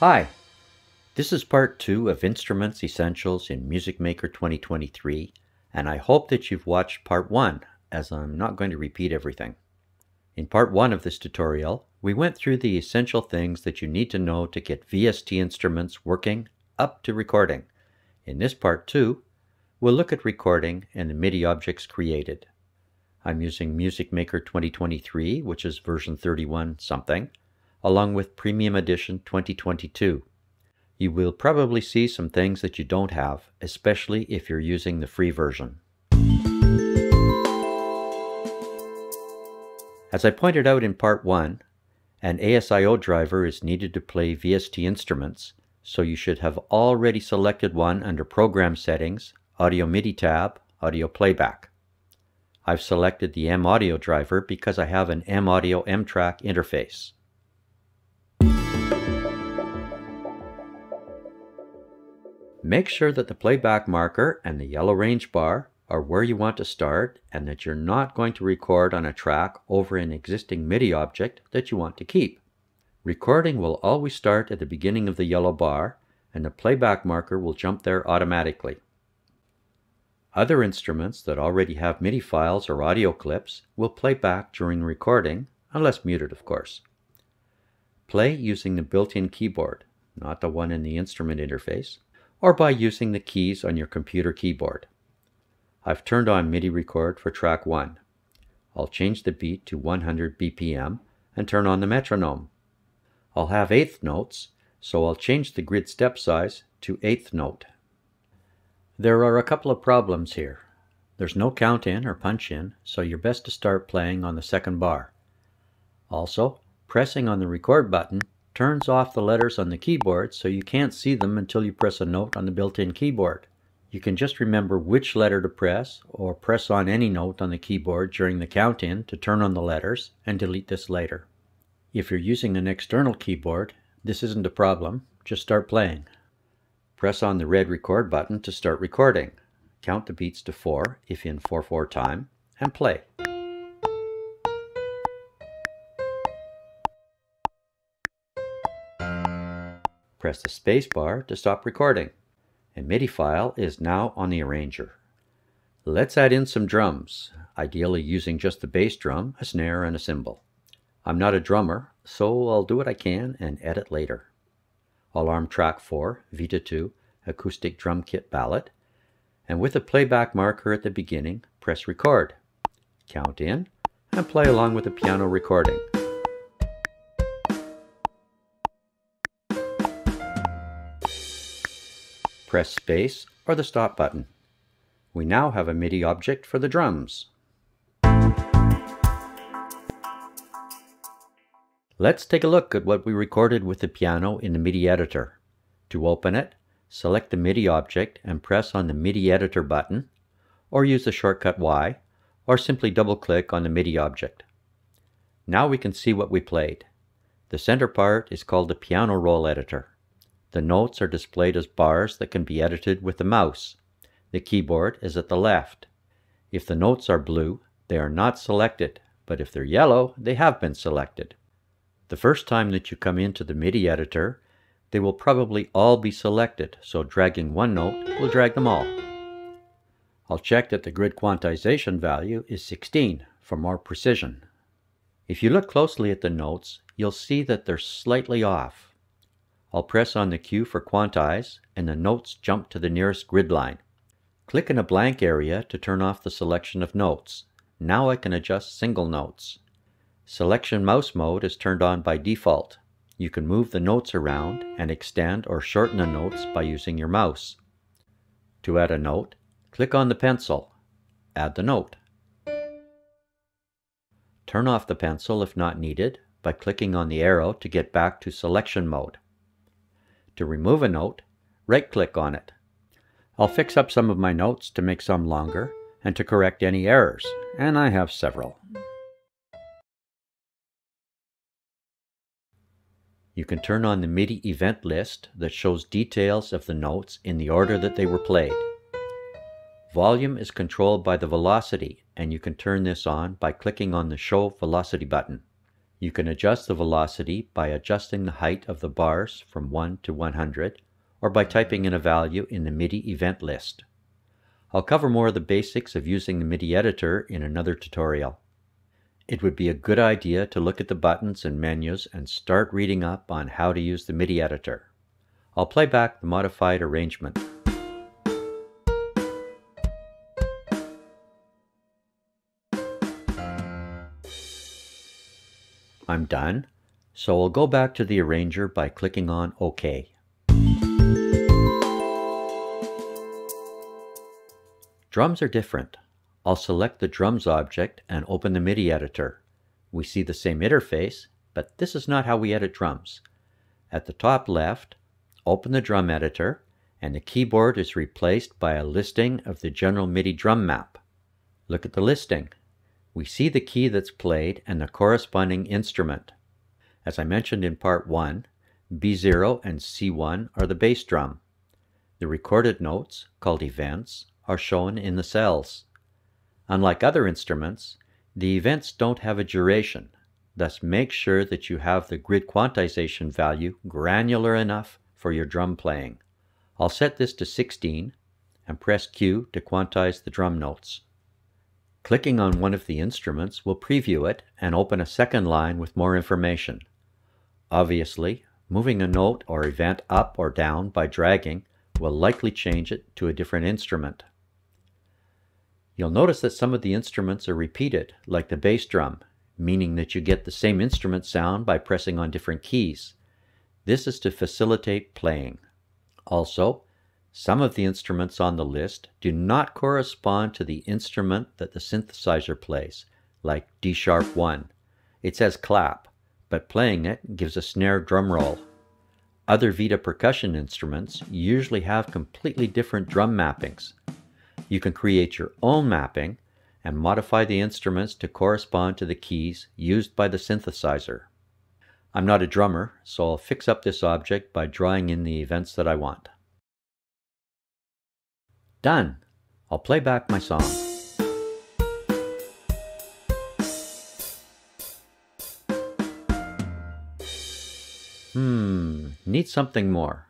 Hi, this is part two of Instruments Essentials in Music Maker 2023, and I hope that you've watched part one, as I'm not going to repeat everything. In part one of this tutorial, we went through the essential things that you need to know to get VST instruments working up to recording. In this part two, we'll look at recording and the MIDI objects created. I'm using Music Maker 2023, which is version 31 something, along with Premium Edition 2022. You will probably see some things that you don't have, especially if you're using the free version. As I pointed out in part 1, an ASIO driver is needed to play VST instruments, so you should have already selected one under Program Settings, Audio MIDI tab, Audio Playback. I've selected the M Audio driver because I have an M Audio M Track interface. Make sure that the playback marker and the yellow range bar are where you want to start and that you're not going to record on a track over an existing MIDI object that you want to keep. Recording will always start at the beginning of the yellow bar and the playback marker will jump there automatically. Other instruments that already have MIDI files or audio clips will play back during recording, unless muted of course. Play using the built-in keyboard, not the one in the instrument interface, or by using the keys on your computer keyboard. I've turned on MIDI record for track 1. I'll change the beat to 100 BPM and turn on the metronome. I'll have eighth notes, so I'll change the grid step size to eighth note. There are a couple of problems here. There's no count in or punch in, so you're best to start playing on the second bar. Also, pressing on the record button turns off the letters on the keyboard so you can't see them until you press a note on the built-in keyboard. You can just remember which letter to press or press on any note on the keyboard during the count-in to turn on the letters and delete this later. If you're using an external keyboard, this isn't a problem, just start playing. Press on the red record button to start recording. Count the beats to 4 if in 4-4 time and play. Press the spacebar to stop recording. A MIDI file is now on the arranger. Let's add in some drums, ideally using just the bass drum, a snare, and a cymbal. I'm not a drummer, so I'll do what I can and edit later. I'll track 4, Vita 2, acoustic drum kit ballad, and with a playback marker at the beginning, press record. Count in, and play along with the piano recording. Press space or the stop button. We now have a MIDI object for the drums. Let's take a look at what we recorded with the piano in the MIDI editor. To open it, select the MIDI object and press on the MIDI editor button, or use the shortcut Y, or simply double-click on the MIDI object. Now we can see what we played. The center part is called the piano roll editor. The notes are displayed as bars that can be edited with the mouse. The keyboard is at the left. If the notes are blue, they are not selected, but if they're yellow, they have been selected. The first time that you come into the MIDI editor, they will probably all be selected, so dragging one note will drag them all. I'll check that the grid quantization value is 16 for more precision. If you look closely at the notes, you'll see that they're slightly off. I'll press on the Q for quantize and the notes jump to the nearest grid line. Click in a blank area to turn off the selection of notes. Now I can adjust single notes. Selection mouse mode is turned on by default. You can move the notes around and extend or shorten the notes by using your mouse. To add a note, click on the pencil. Add the note. Turn off the pencil if not needed by clicking on the arrow to get back to selection mode. To remove a note, right-click on it. I'll fix up some of my notes to make some longer and to correct any errors, and I have several. You can turn on the MIDI event list that shows details of the notes in the order that they were played. Volume is controlled by the velocity, and you can turn this on by clicking on the Show Velocity button. You can adjust the velocity by adjusting the height of the bars from 1 to 100 or by typing in a value in the MIDI event list. I'll cover more of the basics of using the MIDI editor in another tutorial. It would be a good idea to look at the buttons and menus and start reading up on how to use the MIDI editor. I'll play back the modified arrangement. I'm done, so I'll go back to the arranger by clicking on OK. Drums are different. I'll select the drums object and open the MIDI editor. We see the same interface, but this is not how we edit drums. At the top left, open the drum editor, and the keyboard is replaced by a listing of the general MIDI drum map. Look at the listing we see the key that's played and the corresponding instrument. As I mentioned in part 1, B0 and C1 are the bass drum. The recorded notes, called events, are shown in the cells. Unlike other instruments, the events don't have a duration, thus make sure that you have the grid quantization value granular enough for your drum playing. I'll set this to 16 and press Q to quantize the drum notes. Clicking on one of the instruments will preview it and open a second line with more information. Obviously, moving a note or event up or down by dragging will likely change it to a different instrument. You'll notice that some of the instruments are repeated, like the bass drum, meaning that you get the same instrument sound by pressing on different keys. This is to facilitate playing. Also, some of the instruments on the list do not correspond to the instrument that the synthesizer plays, like D sharp 1. It says clap, but playing it gives a snare drum roll. Other Vita percussion instruments usually have completely different drum mappings. You can create your own mapping and modify the instruments to correspond to the keys used by the synthesizer. I'm not a drummer, so I'll fix up this object by drawing in the events that I want. Done. I'll play back my song. Hmm, need something more.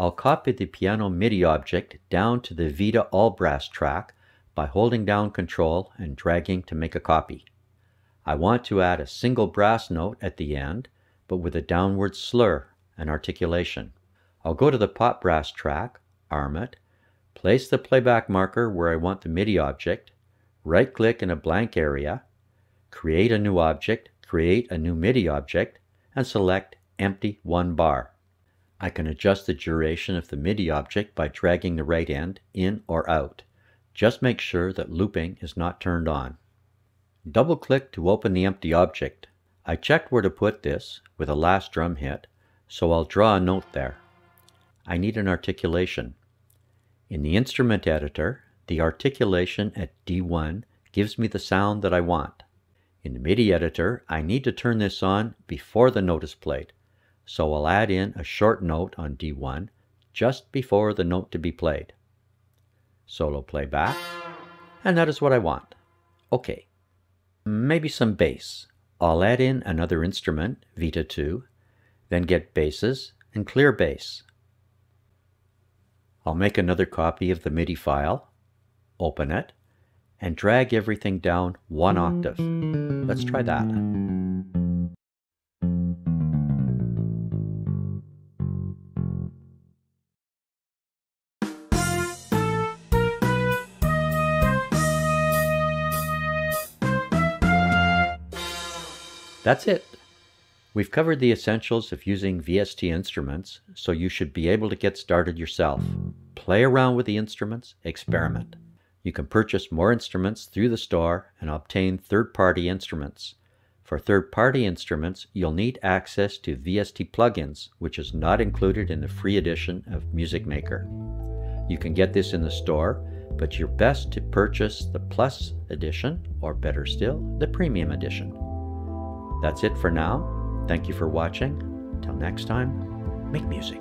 I'll copy the piano MIDI object down to the Vita All Brass track by holding down Control and dragging to make a copy. I want to add a single brass note at the end, but with a downward slur and articulation. I'll go to the pot brass track, arm it, place the playback marker where I want the MIDI object, right click in a blank area, create a new object, create a new MIDI object, and select empty one bar. I can adjust the duration of the MIDI object by dragging the right end in or out. Just make sure that looping is not turned on. Double click to open the empty object. I checked where to put this with a last drum hit, so I'll draw a note there. I need an articulation. In the instrument editor, the articulation at D1 gives me the sound that I want. In the MIDI editor, I need to turn this on before the note is played, so I'll add in a short note on D1 just before the note to be played. Solo playback, and that is what I want. Okay, maybe some bass. I'll add in another instrument, Vita 2, then get basses and clear bass. I'll make another copy of the MIDI file, open it, and drag everything down one octave. Let's try that. That's it. We've covered the essentials of using VST instruments, so you should be able to get started yourself. Play around with the instruments, experiment. You can purchase more instruments through the store and obtain third-party instruments. For third-party instruments, you'll need access to VST plugins, which is not included in the free edition of Music Maker. You can get this in the store, but you're best to purchase the Plus edition, or better still, the Premium edition. That's it for now. Thank you for watching. Until next time, make music.